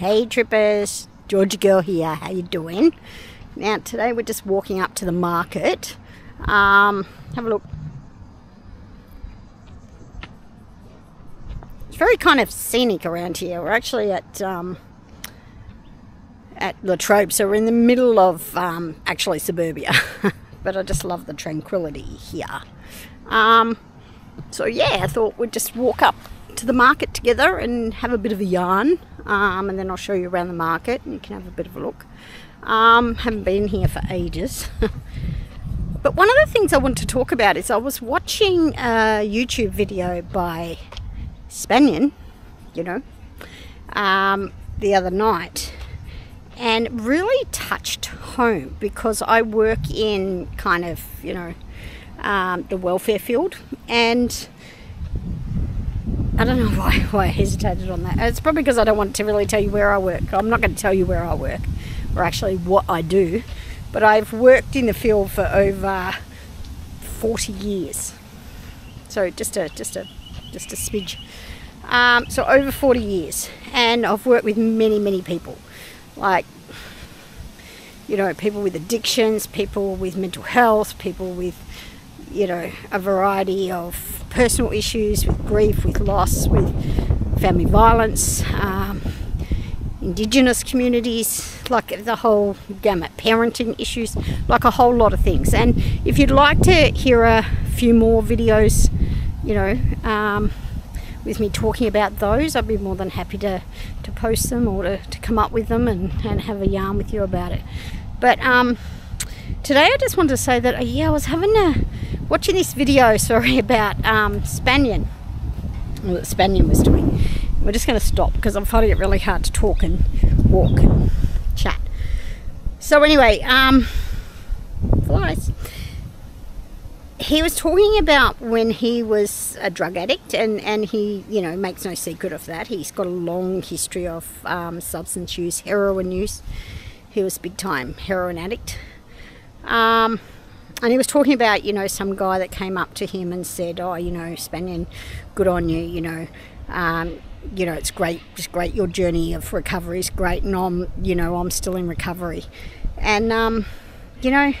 Hey trippers, Georgia girl here. How you doing? Now today we're just walking up to the market. Um, have a look. It's very kind of scenic around here. We're actually at um, at Latrobe, so we're in the middle of um, actually suburbia. but I just love the tranquility here. Um, so yeah, I thought we'd just walk up to the market together and have a bit of a yarn um, and then I'll show you around the market and you can have a bit of a look. Um, haven't been here for ages. but one of the things I want to talk about is I was watching a YouTube video by Spanian, you know, um, the other night and really touched home because I work in kind of, you know, um, the welfare field and I don't know why, why I hesitated on that. It's probably because I don't want to really tell you where I work. I'm not going to tell you where I work or actually what I do, but I've worked in the field for over 40 years. So just a just a just a smidge. Um, so over 40 years, and I've worked with many many people, like you know people with addictions, people with mental health, people with you know, a variety of personal issues with grief, with loss, with family violence, um, indigenous communities, like the whole gamut, parenting issues, like a whole lot of things. And if you'd like to hear a few more videos, you know, um, with me talking about those, I'd be more than happy to, to post them or to, to come up with them and, and have a yarn with you about it. But um, today I just wanted to say that, yeah, I was having a watching this video, sorry, about um, Spanian, well, Spanian was doing. We're just going to stop because I'm finding it really hard to talk and walk and chat. So anyway, um, flies. He was talking about when he was a drug addict, and, and he, you know, makes no secret of that. He's got a long history of um, substance use, heroin use. He was big time heroin addict. Um, and he was talking about you know some guy that came up to him and said oh you know Spanian good on you you know um, you know it's great it's great your journey of recovery is great and I'm you know I'm still in recovery. And um, you know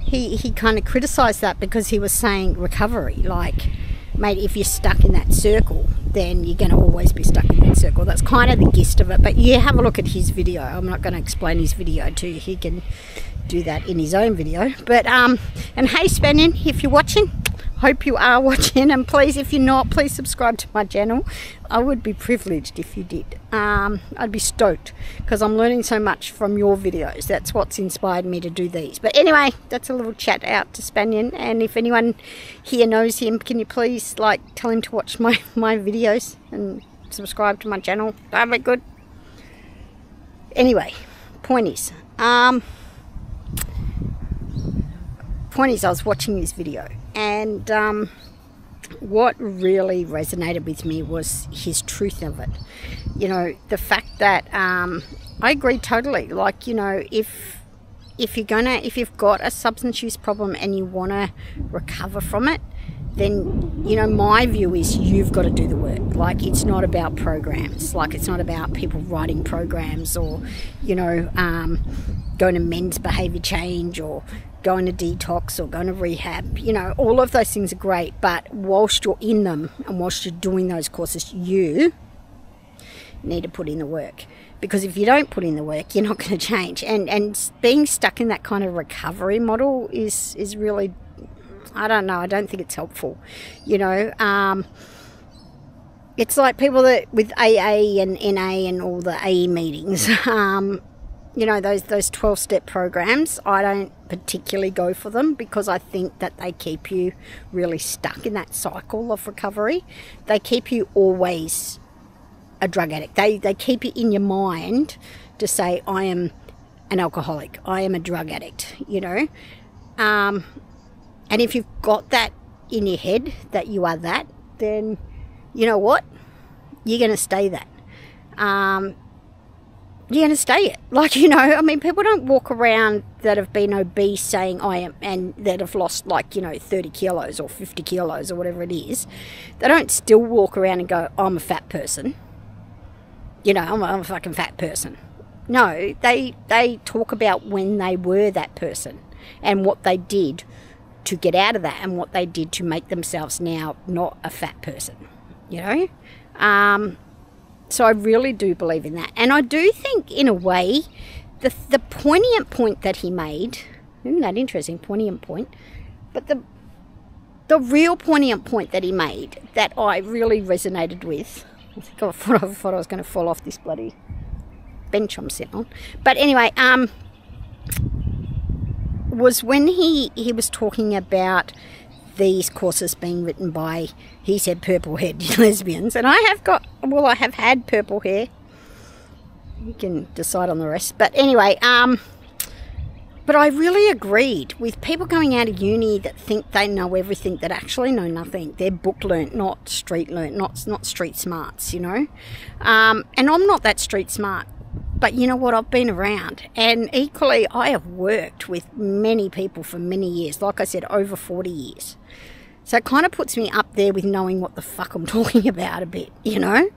he he kind of criticized that because he was saying recovery like mate if you're stuck in that circle then you're going to always be stuck in that circle. That's kind of the gist of it but yeah have a look at his video. I'm not going to explain his video to you. He can do that in his own video. But um, and hey Spanian, if you're watching, hope you are watching, and please, if you're not, please subscribe to my channel. I would be privileged if you did. Um, I'd be stoked because I'm learning so much from your videos. That's what's inspired me to do these. But anyway, that's a little chat out to Spanian, and if anyone here knows him, can you please like tell him to watch my my videos and subscribe to my channel? That'd be good. Anyway, point is, um, point is, I was watching this video, and um, what really resonated with me was his truth of it. You know, the fact that um, I agree totally. Like, you know, if if you're gonna, if you've got a substance use problem and you want to recover from it, then you know my view is you've got to do the work like it's not about programs like it's not about people writing programs or you know um, going to men's behavior change or going to detox or going to rehab. You know, all of those things are great, but whilst you're in them and whilst you're doing those courses, you need to put in the work. Because if you don't put in the work, you're not going to change. And and being stuck in that kind of recovery model is is really, I don't know. I don't think it's helpful. You know, um, it's like people that with AA and NA and all the AE meetings. Um, you know those those 12 step programs i don't particularly go for them because i think that they keep you really stuck in that cycle of recovery. They keep you always a drug addict. They they keep it in your mind to say i am an alcoholic. I am a drug addict you know? Um, and if you've got that in your head that you are that then you know what? You're going to stay that. Um, you're stay it. Like, you know, I mean, people don't walk around that have been obese saying I am, and that have lost like, you know, 30 kilos or 50 kilos or whatever it is. They don't still walk around and go, I'm a fat person. you know, I'm, I'm a fucking fat person. No, they they talk about when they were that person and what they did to get out of that and what they did to make themselves now not a fat person. You know, um, so I really do believe in that, and I do think, in a way, the the poignant point that he made. Isn't that interesting? Poignant point, but the the real poignant point that he made that I really resonated with. I think I thought I, thought I was going to fall off this bloody bench I'm sitting on. But anyway, um, was when he he was talking about these courses being written by he said purple haired lesbians, and I have got well, I have had purple hair. You can decide on the rest, but anyway, um. But I really agreed with people going out of uni that think they know everything that actually know nothing. They're book learnt, not street learnt, not not street smarts, you know. Um, and I'm not that street smart. But you know what? I've been around, and equally, I have worked with many people for many years. Like I said, over 40 years. So it kind of puts me up there with knowing what the fuck I'm talking about a bit, you know?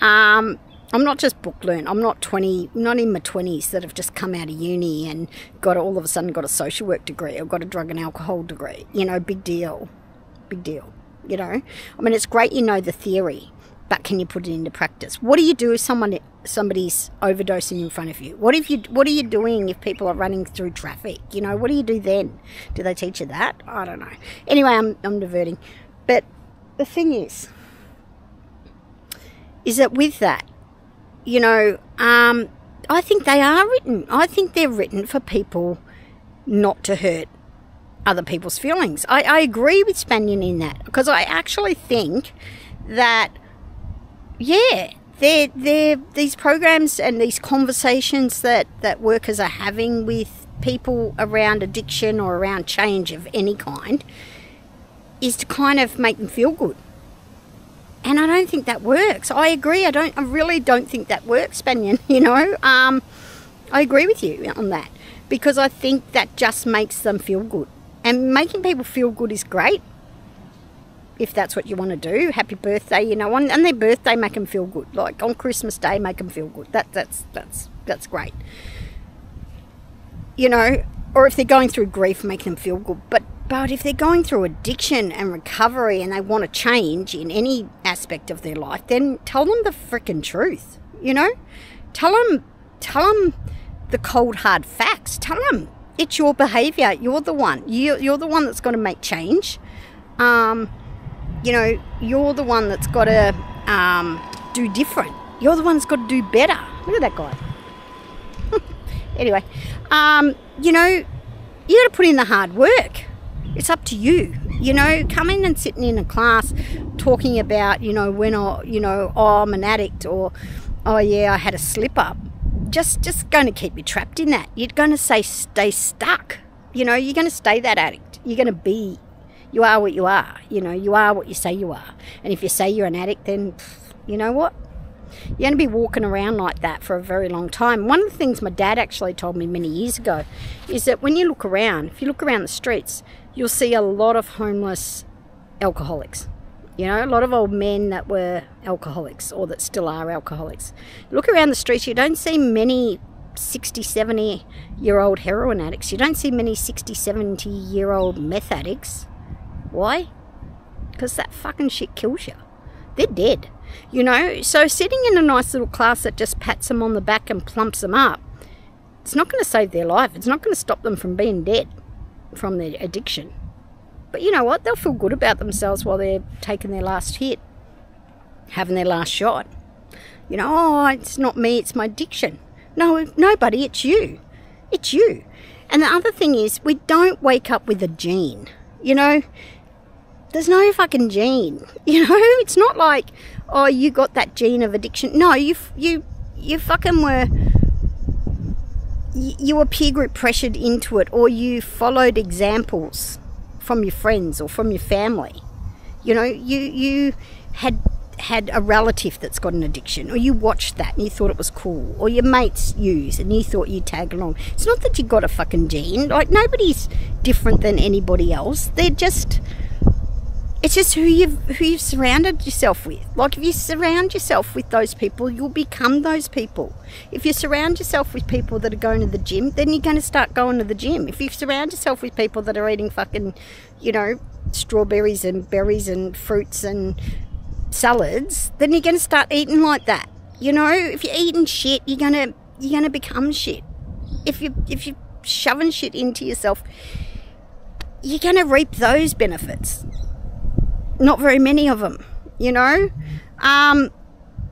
Um, I'm not just book learned. I'm not 20, not in my 20s that have just come out of uni and got all of a sudden got a social work degree or got a drug and alcohol degree. You know, big deal. Big deal. You know? I mean, it's great you know the theory, but can you put it into practice? What do you do if someone somebody's overdosing in front of you? What if you what are you doing if people are running through traffic? You know, what do you do then? Do they teach you that? I don't know. Anyway, I'm I'm diverting. But the thing is is that with that, you know, um, I think they are written. I think they're written for people not to hurt other people's feelings. I, I agree with Spanian in that because I actually think that yeah, they're, they're, these programs and these conversations that, that workers are having with people around addiction or around change of any kind is to kind of make them feel good. And I don't think that works. I agree. I don't. I really don't think that works, Spanian. You know, um, I agree with you on that because I think that just makes them feel good, and making people feel good is great if that's what you want to do. Happy birthday, you know, on, their birthday, make them feel good. Like on Christmas Day, make them feel good. That that's that's that's great. You know, or if they're going through grief, make them feel good. But but if they're going through addiction and recovery and they want to change in any aspect of their life, then tell them the freaking truth. You know, tell them tell them the cold hard facts. Tell them it's your behaviour. You're the one. You, you're the one that's going to make change. Um, you know, you're the one that's got to um, do different. You're the one that's got to do better. Look at that guy. anyway, um, you know, you got to put in the hard work. It's up to you. You know, coming and sitting in a class talking about, you know, when I, you know, oh, I'm an addict or, oh yeah, I had a slip up. Just, just going to keep you trapped in that. You're going to say stay stuck. You know, you're going to stay that addict. You're going to be you are what you are. You know, you are what you say you are. And if you say you're an addict, then you know what? You're going to be walking around like that for a very long time. One of the things my dad actually told me many years ago is that when you look around, if you look around the streets, you'll see a lot of homeless alcoholics. You know, a lot of old men that were alcoholics or that still are alcoholics. Look around the streets, you don't see many 60, 70 year old heroin addicts. You don't see many 60, 70 year old meth addicts. Why? Because that fucking shit kills you. They're dead. You know, so sitting in a nice little class that just pats them on the back and plumps them up, it's not going to save their life. It's not going to stop them from being dead from their addiction. But you know what? They'll feel good about themselves while they're taking their last hit, having their last shot. You know, oh, it's not me, it's my addiction. No, nobody, it's you. It's you. And the other thing is, we don't wake up with a gene. You know, there's no fucking gene. You know, it's not like, oh, you got that gene of addiction. No, you you you fucking were you were peer group pressured into it or you followed examples from your friends or from your family. You know, you you had had a relative that's got an addiction or you watched that and you thought it was cool or your mates use and you thought you'd tag along. It's not that you got a fucking gene. Like nobody's different than anybody else. They're just it's just who you've who you've surrounded yourself with. Like if you surround yourself with those people, you'll become those people. If you surround yourself with people that are going to the gym, then you're going to start going to the gym. If you surround yourself with people that are eating fucking, you know, strawberries and berries and fruits and salads, then you're going to start eating like that. You know, if you're eating shit, you're gonna you're gonna become shit. If you if you're shoving shit into yourself, you're gonna reap those benefits not very many of them, you know. Um,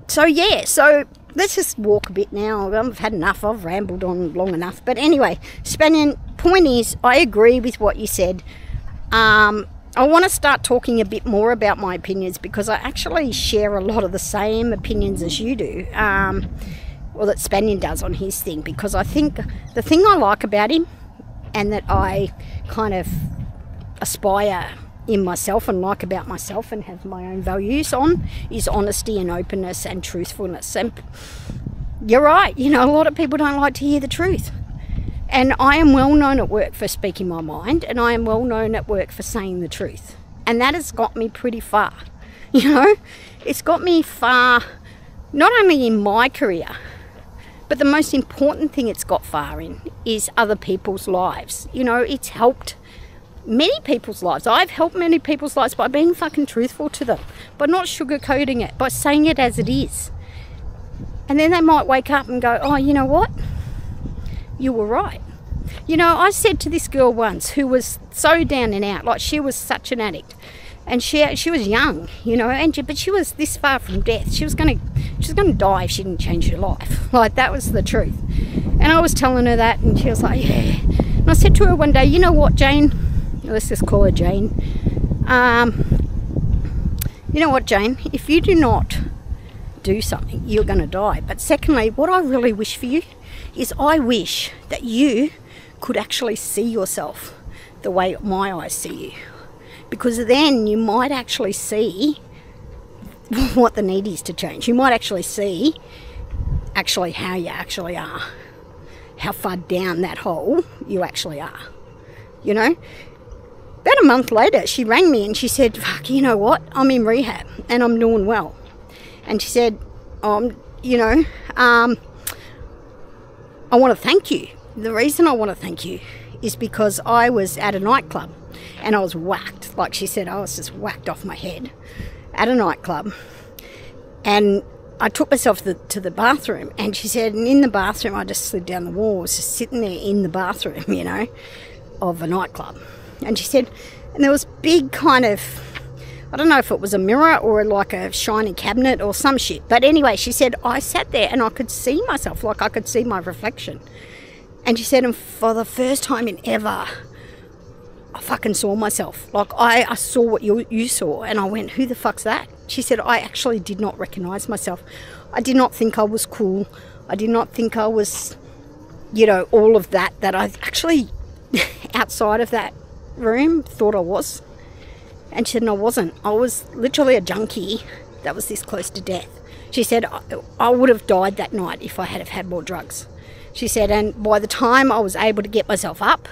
so yeah, so let's just walk a bit now. I've had enough. I've rambled on long enough. But anyway, Spanian, point is, I agree with what you said. Um, I want to start talking a bit more about my opinions because I actually share a lot of the same opinions as you do. Um, or that Spanian does on his thing because I think the thing I like about him and that I kind of aspire in myself and like about myself and have my own values on is honesty and openness and truthfulness. And you're right, you know, a lot of people don't like to hear the truth. And I am well known at work for speaking my mind, and I am well known at work for saying the truth. And that has got me pretty far. You know, it's got me far, not only in my career, but the most important thing it's got far in is other people's lives. You know, it's helped many people's lives. I've helped many people's lives by being fucking truthful to them, by not sugarcoating it, by saying it as it is. And then they might wake up and go, oh, you know what? You were right. You know, I said to this girl once who was so down and out, like she was such an addict, and she she was young, you know, and but she was this far from death. She was gonna she was gonna die if she didn't change her life. Like that was the truth. And I was telling her that, and she was like, yeah. And I said to her one day, you know what, Jane? Let's just call her Jane. Um, you know what, Jane? If you do not do something, you're going to die. But secondly, what I really wish for you is I wish that you could actually see yourself the way my eyes see you. Because then you might actually see what the need is to change. You might actually see actually how you actually are, how far down that hole you actually are. You know, about a month later, she rang me and she said, Fuck, you know what? I'm in rehab and I'm doing well. And she said, um, you know, um, I want to thank you. The reason I want to thank you is because I was at a nightclub and I was whacked. Like she said, I was just whacked off my head at a nightclub. And I took myself to the, to the bathroom and she said, and in the bathroom, I just slid down the wall, I was just sitting there in the bathroom, you know, of a nightclub. And she said, and there was big kind of, I don't know if it was a mirror or like a shiny cabinet or some shit. But anyway, she said, I sat there and I could see myself, like I could see my reflection. And she said, and for the first time in ever, I fucking saw myself. Like I, I saw what you, you saw. And I went, who the fuck's that? She said, I actually did not recognize myself. I did not think I was cool. I did not think I was, you know, all of that, that I actually, outside of that, room thought I was. And she said, No, I wasn't. I was literally a junkie that was this close to death. She said, I, I would have died that night if I had have had more drugs. She said, and by the time I was able to get myself up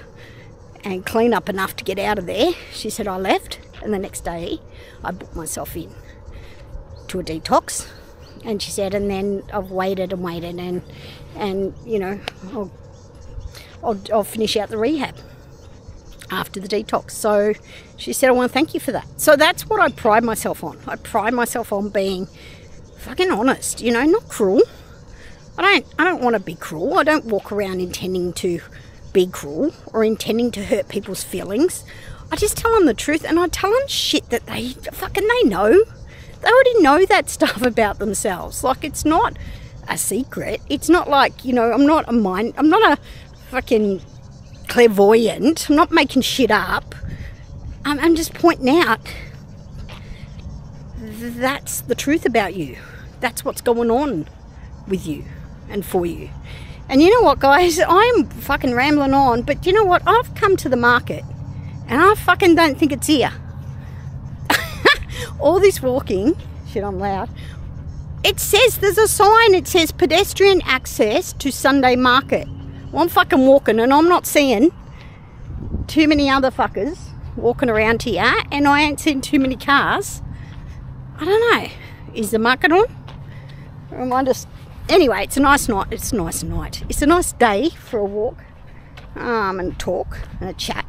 and clean up enough to get out of there, she said, I left. And the next day, I booked myself in to a detox. And she said, and then I've waited and waited, and, and you know, I'll, I'll, I'll finish out the rehab after the detox. So she said, I want to thank you for that. So that's what I pride myself on. I pride myself on being fucking honest, you know, not cruel. I don't I don't want to be cruel. I don't walk around intending to be cruel or intending to hurt people's feelings. I just tell them the truth and I tell them shit that they fucking they know. They already know that stuff about themselves. Like it's not a secret. It's not like, you know, I'm not a mind I'm not a fucking clairvoyant. I'm not making shit up. I'm, I'm just pointing out that's the truth about you. That's what's going on with you and for you. And you know what, guys? I'm fucking rambling on, but you know what? I've come to the market and I fucking don't think it's here. All this walking, shit, I'm loud. It says there's a sign, it says pedestrian access to Sunday market. Well, I'm fucking walking and I'm not seeing too many other fuckers walking around here and I ain't seen too many cars. I don't know. Is the market on? Am I just. Anyway, it's a nice night. It's a nice night. It's a nice day for a walk um, and a talk and a chat.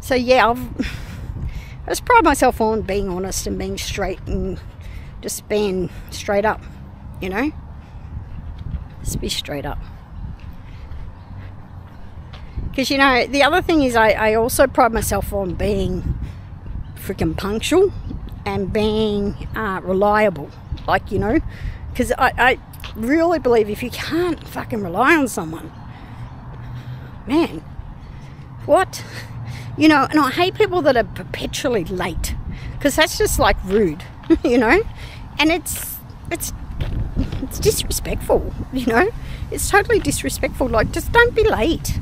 So, yeah, I've. I just pride myself on being honest and being straight and just being straight up, you know? Just be straight up. Because, you know, the other thing is, I, I also pride myself on being freaking punctual and being uh, reliable. Like, you know, because I, I really believe if you can't fucking rely on someone, man, what? You know, and I hate people that are perpetually late because that's just like rude, you know, and it's it's it's disrespectful, you know. It's totally disrespectful. Like, just don't be late.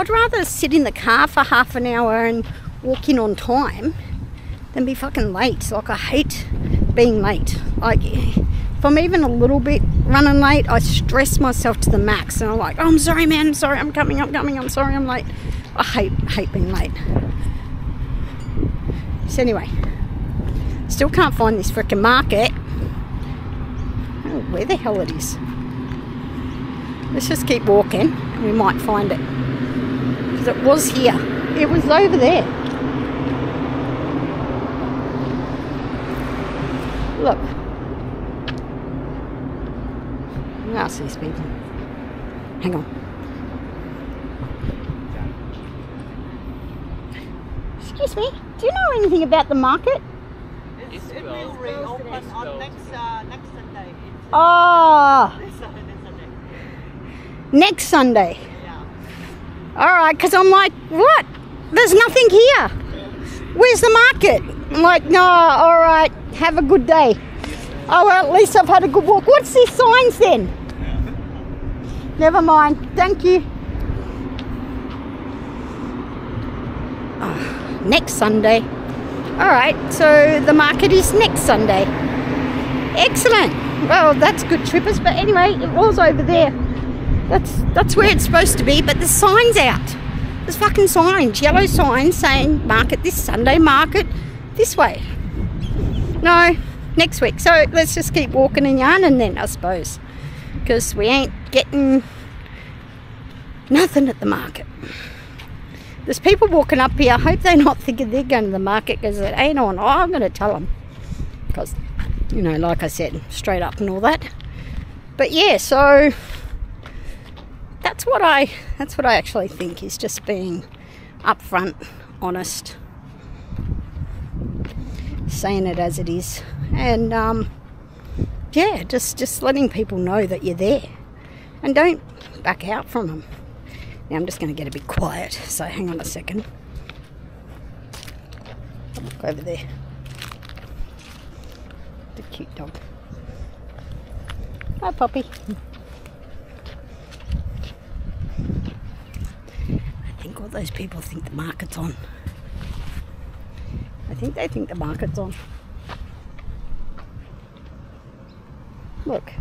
I'd rather sit in the car for half an hour and walk in on time than be fucking late. Like, I hate being late. Like, if I'm even a little bit running late, I stress myself to the max, and I'm like, oh, I'm sorry, man. I'm sorry. I'm coming. I'm coming. I'm sorry. I'm late. I hate hate being late. So anyway, still can't find this freaking market. Oh, where the hell it is? Let's just keep walking. We might find it because it was here. It was over there. Look. That's these people. Hang on. Excuse me, do you know anything about the market? It will reopen on next uh, next Sunday. Oh, This Sunday, this Sunday. next Sunday. All right, because I'm like, what? There's nothing here. Where's the market? I'm like, no, all right, have a good day. Oh, well, at least I've had a good walk. What's these signs then? Never mind. Thank you. Oh, next Sunday. All right, so the market is next Sunday. Excellent. Well, that's good, trippers. But anyway, it was over there. That's that's where it's supposed to be, but the sign's out. There's fucking signs, yellow signs saying market this Sunday, market this way. No, next week. So let's just keep walking and yarning then, I suppose. Because we ain't getting nothing at the market. There's people walking up here. I hope they're not thinking they're going to the market because it ain't on. Oh, I'm going to tell them. Because, you know, like I said, straight up and all that. But yeah, so that's what I that's what I actually think is just being upfront, honest, saying it as it is, and um, yeah, just just letting people know that you're there, and don't back out from them. Now I'm just going to get a bit quiet, so hang on a second. Look over there, the cute dog. Hi, puppy. All those people think the market's on. I think they think the market's on. Look.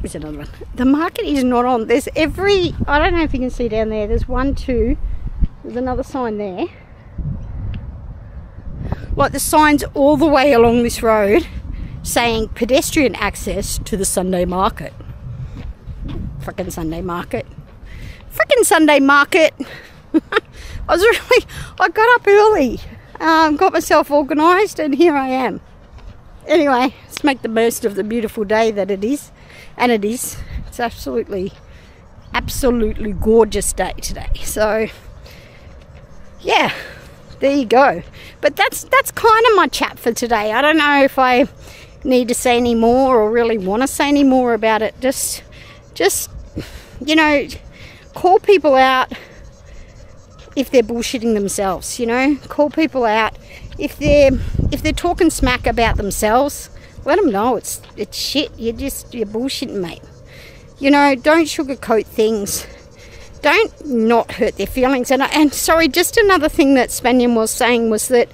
There's another one. The market is not on. There's every, I don't know if you can see down there, there's one, two, there's another sign there. Like the signs all the way along this road saying pedestrian access to the Sunday market. Frickin' Sunday market. Frickin' Sunday market. I was really, I got up early, um, got myself organised, and here I am. Anyway, let's make the most of the beautiful day that it is. And it is. It's absolutely, absolutely gorgeous day today. So, yeah, there you go. But that's that's kind of my chat for today. I don't know if I need to say any more or really want to say any more about it. Just, just, you know, call people out if they're bullshitting themselves. You know, call people out if they're if they're talking smack about themselves. Let them know it's it's shit. You're just you're bullshitting, mate. You know, don't sugarcoat things. Don't not hurt their feelings. And and sorry, just another thing that Spanian was saying was that,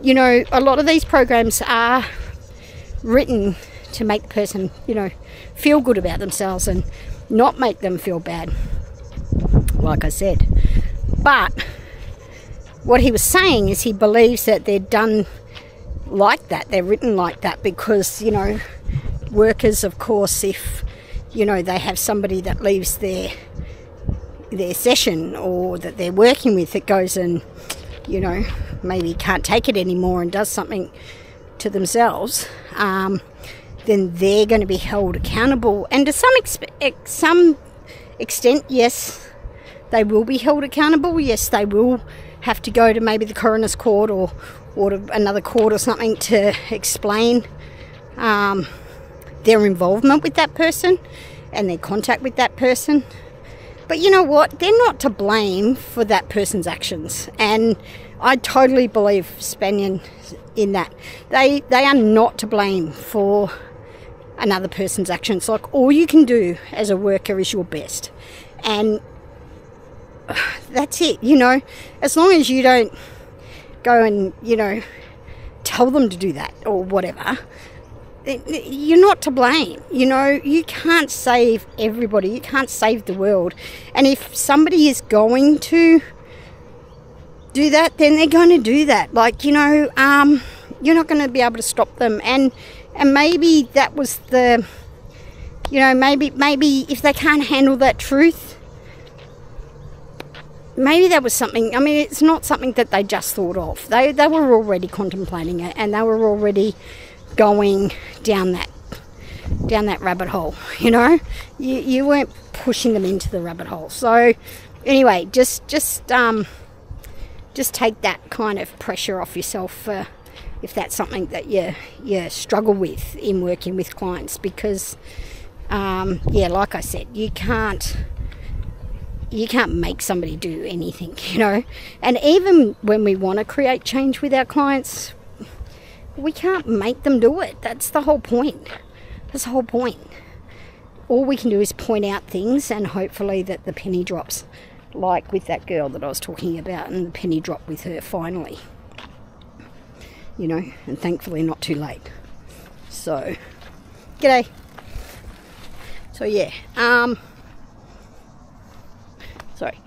you know, a lot of these programs are written to make the person, you know, feel good about themselves and not make them feel bad, like I said. But what he was saying is he believes that they're done like that, they're written like that because, you know, workers, of course, if, you know, they have somebody that leaves their their session or that they're working with that goes and you know maybe can't take it anymore and does something to themselves um, then they're going to be held accountable and to some exp- some extent yes they will be held accountable yes they will have to go to maybe the coroner's court or or another court or something to explain um, their involvement with that person and their contact with that person but you know what? They're not to blame for that person's actions. And I totally believe Spanian in that. They they are not to blame for another person's actions. Like all you can do as a worker is your best. And that's it, you know. As long as you don't go and, you know, tell them to do that or whatever, you're not to blame. You know, you can't save everybody, you can't save the world. And if somebody is going to do that, then they're going to do that. Like, you know, um, you're not going to be able to stop them. And and maybe that was the you know, maybe maybe if they can't handle that truth, maybe that was something I mean it's not something that they just thought of. They they were already contemplating it and they were already going down that down that rabbit hole you know you, you weren't pushing them into the rabbit hole so anyway just just um just take that kind of pressure off yourself uh, if that's something that you you struggle with in working with clients because um, yeah like I said you can't you can't make somebody do anything you know and even when we want to create change with our clients we can't make them do it. That's the whole point. That's the whole point. All we can do is point out things and hopefully that the penny drops, like with that girl that I was talking about, and the penny dropped with her finally. You know, and thankfully not too late. So, g'day. So yeah, um, sorry.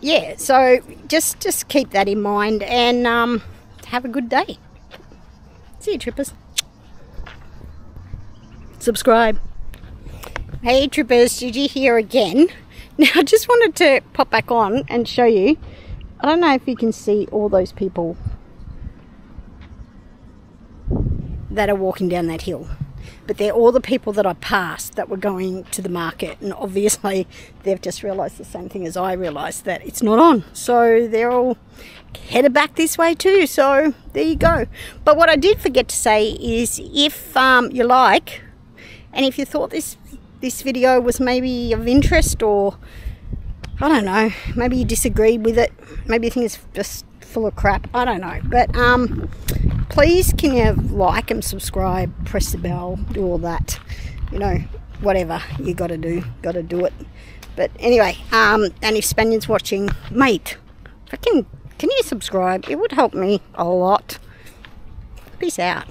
Yeah, so just just keep that in mind and um, have a good day. See you, trippers. Subscribe. Hey, trippers, Gigi here again. Now, I just wanted to pop back on and show you. I don't know if you can see all those people that are walking down that hill but they're all the people that I passed that were going to the market, and obviously they've just realised the same thing as I realised that it's not on. So they're all headed back this way too. So there you go. But what I did forget to say is, if um, you like, and if you thought this this video was maybe of interest or I don't know, maybe you disagreed with it, maybe you think it's just full of crap. I don't know, but um please can you like and subscribe, press the bell, do all that, you know, whatever you got to do, got to do it. But anyway, um, and if Spanian's watching, mate, can can you subscribe? It would help me a lot. Peace out.